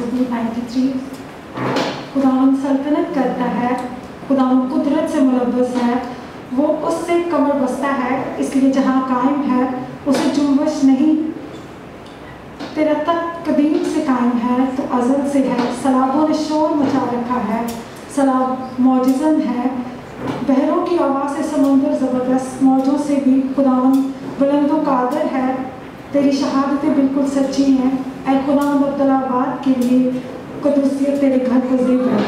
93 खुदावन सल्तनत करता है खुदावन कुदरत से मुलबस है, वो उससे कमर बसता है, इसलिए जहाँ कायम है, उसे जुम्बश नहीं। तेरा तक कदीम से कायम है तो अजल से है। सलाबों ने शोर मचा रखा है, सलाब मौजन है। बहरों की आवाज़ से समंदर ज़बरदस्त, मौजों से भी खुदावन बुलंदो कादर है। तेरी शहादतें बिल्कुल सच्ची हैं। ए खुदा मुबतलाबाद के लिए कदूसियत तेरे घर को आमीन